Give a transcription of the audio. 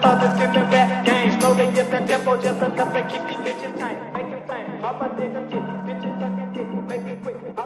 fathers giving rap games. Know they get the tempo, just enough to keep these bitches tight. Make them tight. Mama did them get bitches sucking dick, make it quick.